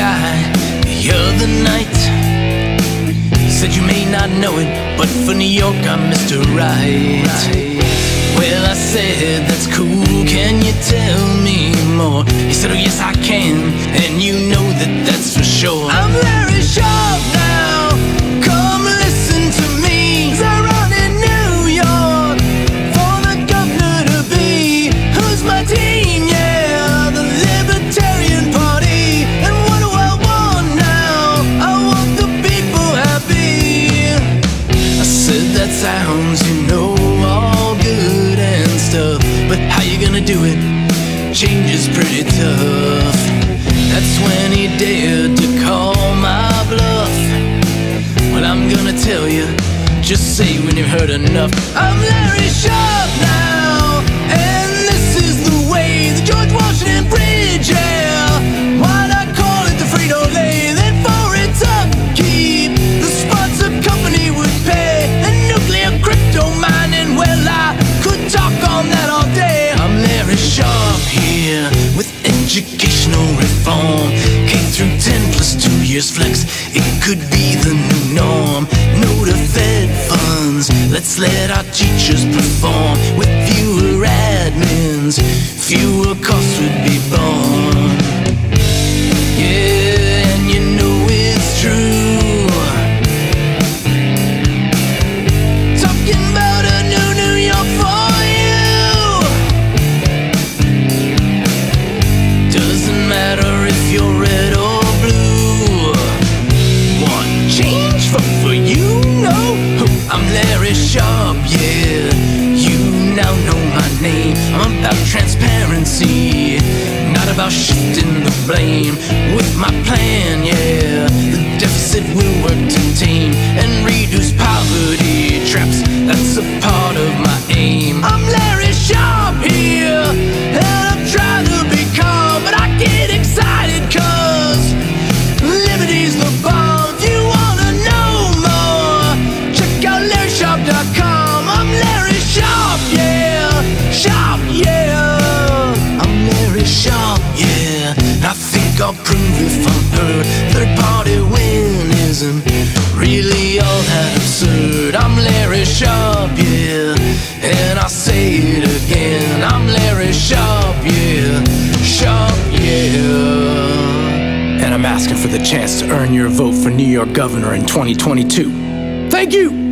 guy the other night. Said you may not know it, but for New York I'm Mr. Right. Well, I said, that's cool, can you tell me more? He said, oh yes I can, sounds, you know, all good and stuff. But how you gonna do it? Change is pretty tough. That's when he dared to call my bluff. Well, I'm gonna tell you, just say when you've heard enough. Reform. K through 10 plus two years flex. It could be the new norm. No to Fed funds. Let's let our teachers perform with fewer I'm Larry Sharpe, yeah. You now know my name. I'm about transparency, not about shifting the blame. With my plan, yeah, the deficit will work to tame and reduce poverty traps. That's a part Sharpe, yeah, and I'll say it again. I'm Larry Sharpe, yeah, Sharpe, yeah. And I'm asking for the chance to earn your vote for New York governor in 2022. Thank you!